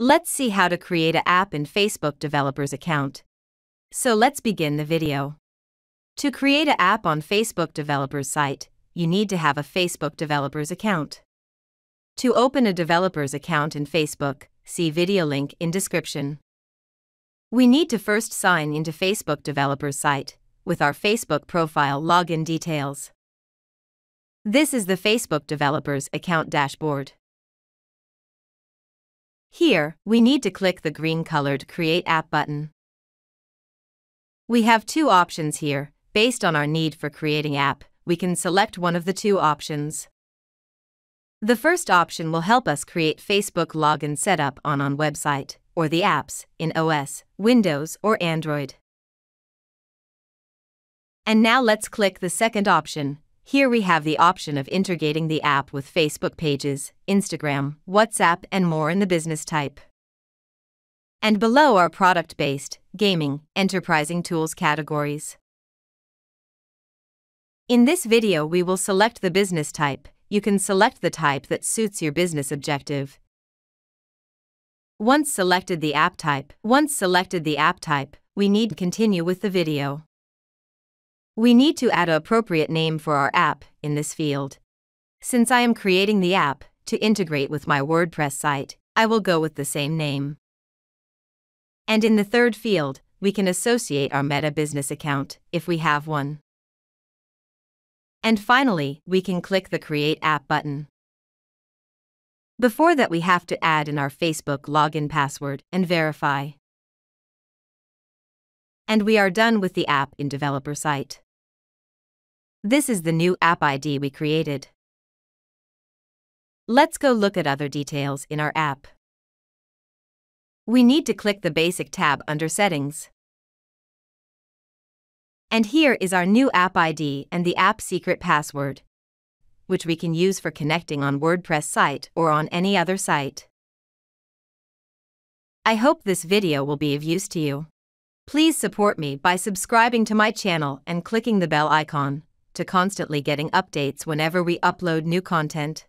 Let's see how to create an app in Facebook developer's account. So let's begin the video. To create an app on Facebook developer's site, you need to have a Facebook developer's account. To open a developer's account in Facebook, see video link in description. We need to first sign into Facebook developer's site with our Facebook profile login details. This is the Facebook developer's account dashboard. Here, we need to click the green-colored Create App button. We have two options here. Based on our need for creating app, we can select one of the two options. The first option will help us create Facebook login setup on on website or the apps in iOS, Windows or Android. And now let's click the second option. Here we have the option of integrating the app with Facebook pages, Instagram, WhatsApp and more in the business type. And below are product-based, gaming, enterprising tools categories. In this video we will select the business type, you can select the type that suits your business objective. Once selected the app type, once selected the app type, we need to continue with the video. We need to add an appropriate name for our app in this field. Since I am creating the app to integrate with my WordPress site, I will go with the same name. And in the third field, we can associate our Meta business account if we have one. And finally, we can click the Create App button. Before that we have to add in our Facebook login password and verify. And we are done with the app in developer site. This is the new app ID we created. Let's go look at other details in our app. We need to click the Basic tab under Settings. And here is our new app ID and the app secret password, which we can use for connecting on WordPress site or on any other site. I hope this video will be of use to you. Please support me by subscribing to my channel and clicking the bell icon to constantly getting updates whenever we upload new content.